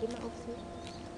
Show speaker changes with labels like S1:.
S1: Geh mal auf sie.